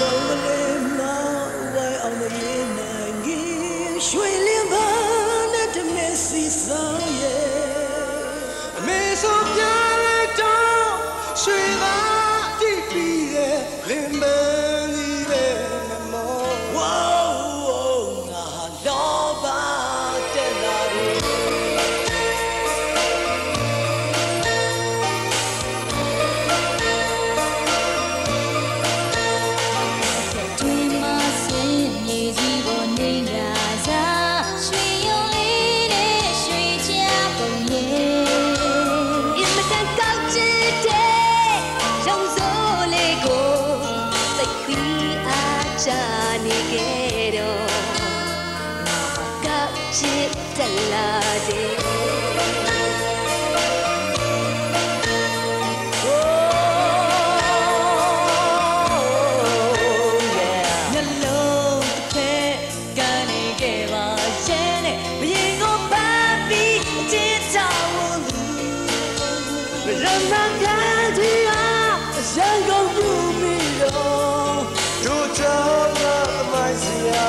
လုံးမလေးမဝိုင်းအောင်မရေနိုင်ကြီးရွှေလင်းပါနဲ့တမက်စီဆောင်ရဲ့ 人难看的啊，想共度迷路。